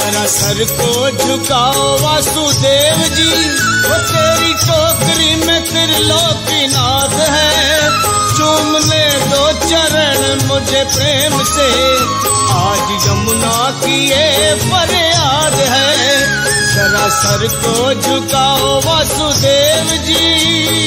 जरा सर को झुकाओ वासुदेव जी। वो तेरी टोकरी में त्रिलोकीनाथ है। चूमने दो चरण मुझे प्रेम से। आज यमुना की ये फरियाद है। जरा सर को झुकाओ वासुदेव जी।